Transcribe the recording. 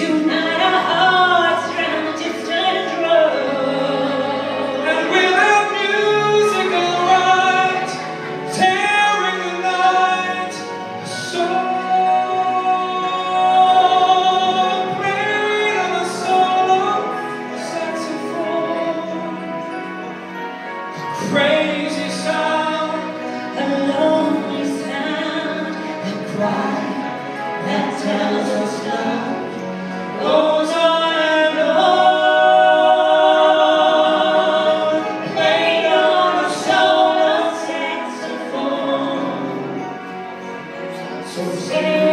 you. Pray.